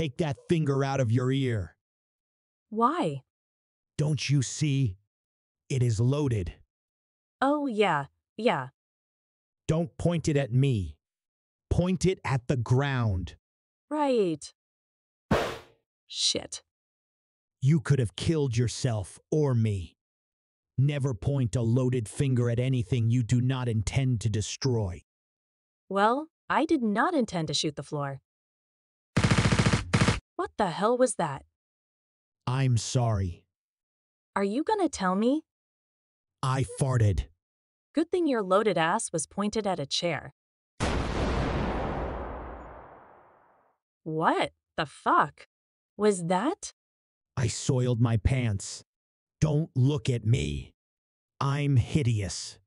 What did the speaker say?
Take that finger out of your ear. Why? Don't you see? It is loaded. Oh, yeah, yeah. Don't point it at me. Point it at the ground. Right. Shit. You could have killed yourself or me. Never point a loaded finger at anything you do not intend to destroy. Well, I did not intend to shoot the floor. What the hell was that? I'm sorry. Are you gonna tell me? I farted. Good thing your loaded ass was pointed at a chair. What the fuck? Was that? I soiled my pants. Don't look at me. I'm hideous.